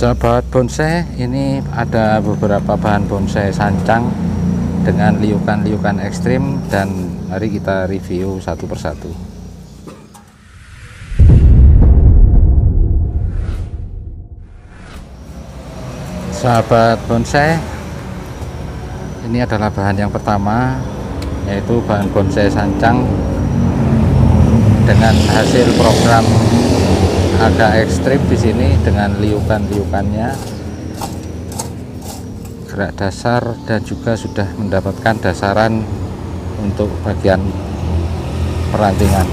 Sahabat bonsai, ini ada beberapa bahan bonsai sancang dengan liukan-liukan ekstrim dan mari kita review satu persatu. Sahabat bonsai, ini adalah bahan yang pertama yaitu bahan bonsai sancang dengan hasil program agak ekstrim di sini dengan liukan-liukannya. Gerak dasar dan juga sudah mendapatkan dasaran untuk bagian perantingan.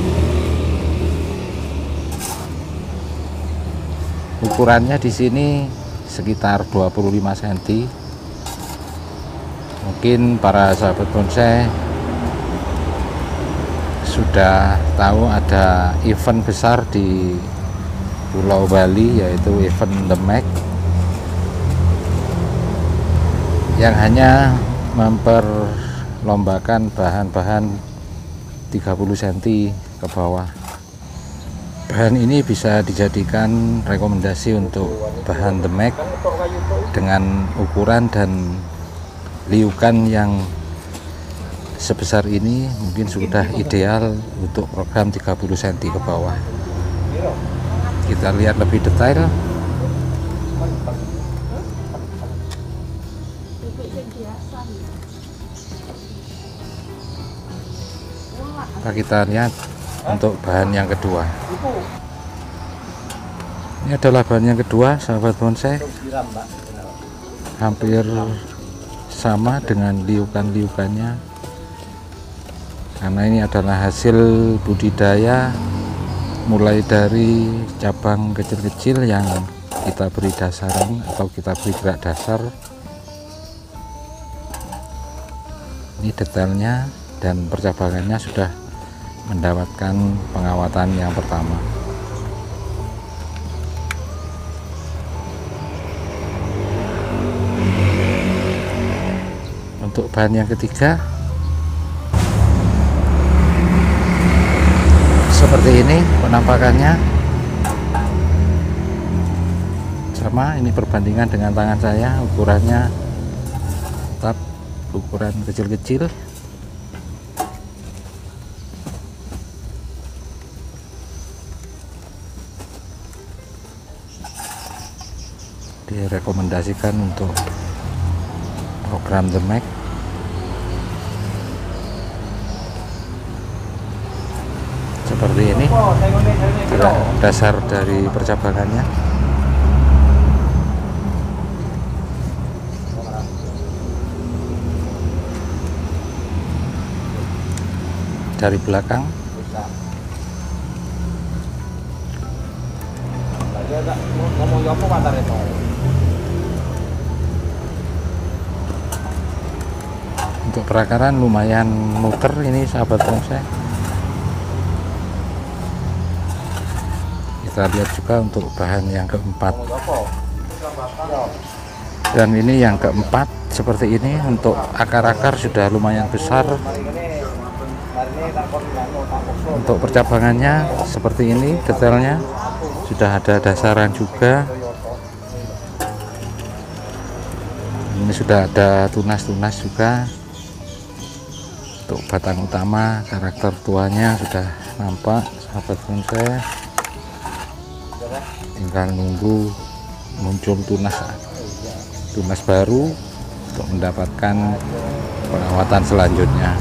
Ukurannya di sini sekitar 25 cm mungkin para sahabat bonsai sudah tahu ada event besar di Pulau Bali yaitu event The Mac yang hanya memperlombakan bahan-bahan 30 cm ke bawah. Bahan ini bisa dijadikan rekomendasi untuk bahan The Mac dengan ukuran dan liukan yang sebesar ini mungkin sudah ideal untuk program 30 cm ke bawah kita lihat lebih detail. Nah, kita lihat untuk bahan yang kedua. Ini adalah bahan yang kedua sahabat bonsai. Hampir sama dengan liukan-liukannya. Karena ini adalah hasil budidaya mulai dari cabang kecil-kecil yang kita beri dasaran atau kita beri gerak dasar. Ini detailnya dan percabangannya sudah mendapatkan pengawatan yang pertama. Untuk bahan yang ketiga seperti ini penampakannya. Sama ini perbandingan dengan tangan saya ukurannya tetap ukuran kecil-kecil. Direkomendasikan untuk program The Mac seperti ini. Dasar dari percabangannya. Dari belakang. Untuk perakaran lumayan muter ini sahabat bonsai kita lihat juga untuk bahan yang keempat. Dan ini yang keempat seperti ini untuk akar-akar sudah lumayan besar. Untuk percabangannya seperti ini detailnya. Sudah ada dasaran juga. Ini sudah ada tunas-tunas juga. Untuk batang utama karakter tuanya sudah nampak sahabat bonsai tinggal nunggu muncul tunas tunas baru untuk mendapatkan perawatan selanjutnya.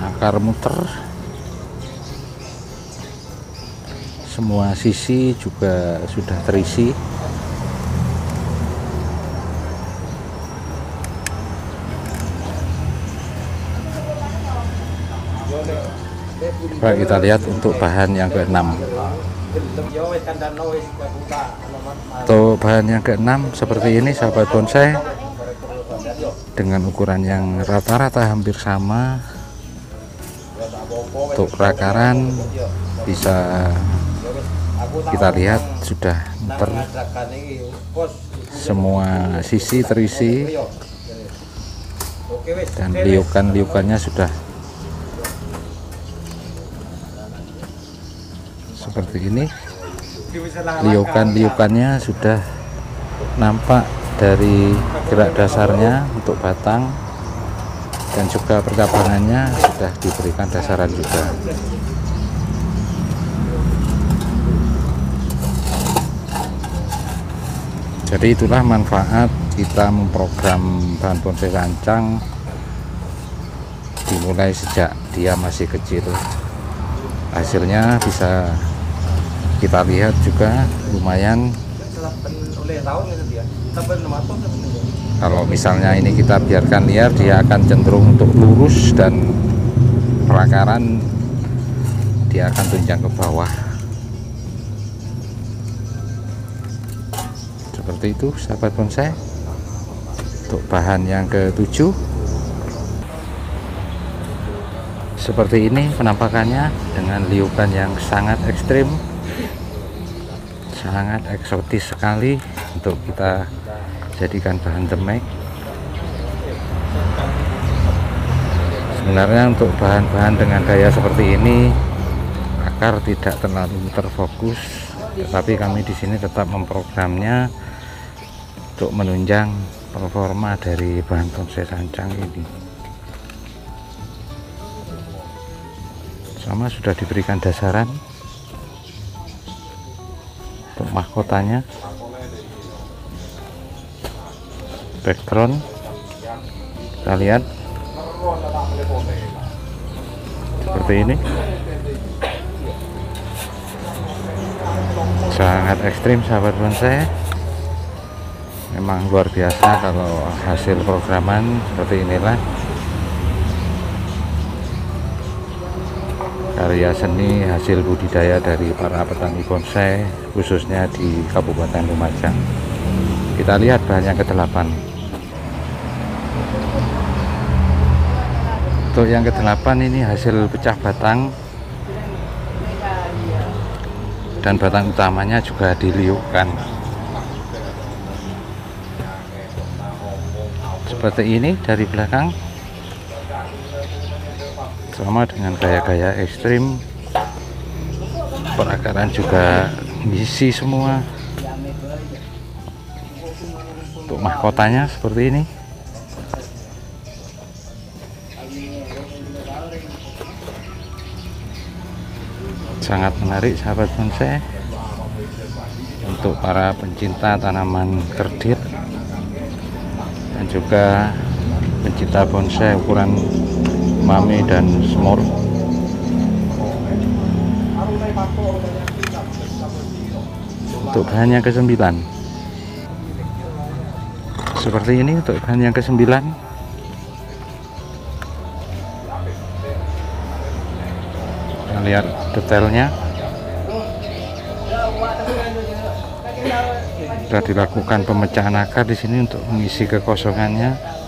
Akar muter. Semua sisi juga sudah terisi Coba kita lihat untuk bahan yang keenam. Untuk bahan yang keenam seperti ini sahabat bonsai dengan ukuran yang rata-rata hampir sama. Untuk rakaran bisa kita lihat sudah muter semua sisi terisi. Dan liukan-liukannya sudah seperti ini. Liukan-liukannya sudah nampak dari gerak dasarnya untuk batang. Dan juga percabangannya sudah diberikan dasaran juga. Jadi itulah manfaat kita memprogram bahan bonsai rancang dimulai sejak dia masih kecil. Hasilnya bisa kita lihat juga lumayan. Kalau misalnya ini kita biarkan liar dia akan cenderung untuk lurus dan perakaran dia akan tunjang ke bawah. Seperti itu sahabat bonsai. Untuk bahan yang ketujuh. Seperti ini penampakannya dengan liukan yang sangat ekstrim sangat eksotis sekali untuk kita jadikan bahan demek. Sebenarnya untuk bahan-bahan dengan gaya seperti ini akar tidak terlalu terfokus tetapi kami di sini tetap memprogramnya untuk menunjang performa dari bahan bonsai rancang ini. Sama sudah diberikan dasaran untuk mahkotanya. Background. Kita lihat. Seperti ini. Sangat ekstrim sahabat bonsai memang luar biasa kalau hasil programan seperti inilah karya seni hasil budidaya dari para petani bonsai khususnya di Kabupaten Lumajang. Kita lihat bahan yang ke-8 untuk yang ke-8 ini hasil pecah batang. Dan batang utamanya juga diliukkan. Seperti ini dari belakang sama dengan gaya-gaya ekstrim. Perakaran juga ngisi semua. Untuk mahkotanya seperti ini. Sangat menarik sahabat bonsai untuk para pencinta tanaman kerdil dan juga pencinta bonsai ukuran mami dan semur. Untuk bahan yang ke-9. Seperti ini untuk bahan yang ke-9. Kita lihat detailnya. Sudah dilakukan pemecahan akar di sini untuk mengisi kekosongannya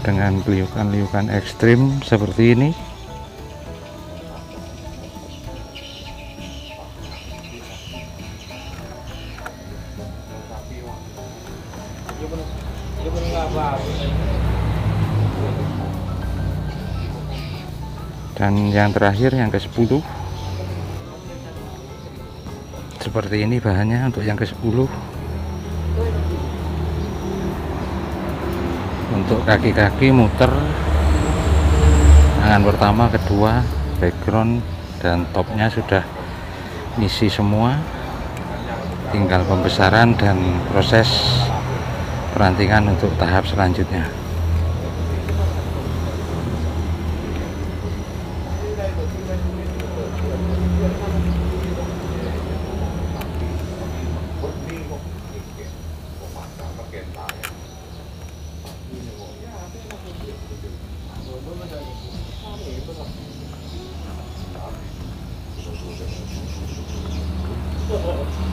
dengan liukan-liukan ekstrim seperti ini. Dan yang terakhir yang ke 10 seperti ini bahannya untuk yang ke 10 untuk kaki-kaki muter. Tangan pertama kedua background dan topnya sudah ngisi semua. Tinggal pembesaran dan proses perantingan untuk tahap selanjutnya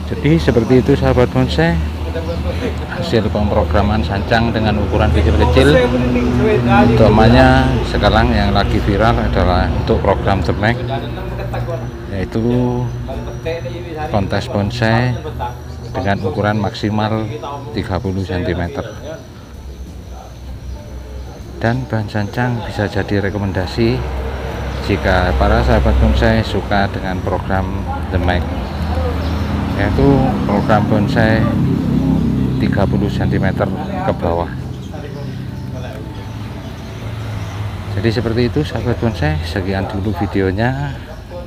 jadi seperti itu sahabat bonsai hasil pemrograman sancang dengan ukuran kecil-kecil. Utamanya sekarang yang lagi viral adalah untuk program temek yaitu kontes bonsai dengan ukuran maksimal 30 cm dan bahan sancang bisa jadi rekomendasi jika para sahabat bonsai suka dengan program The Mac yaitu program bonsai 30 cm ke bawah. Jadi seperti itu sahabat bonsai sekian dulu videonya.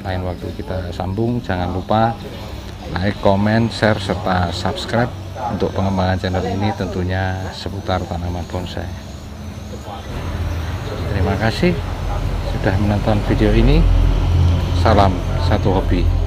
Lain waktu kita sambung jangan lupa like, comment, share, serta subscribe untuk pengembangan channel ini tentunya seputar tanaman bonsai. Terima kasih sudah menonton video ini. Salam satu hobi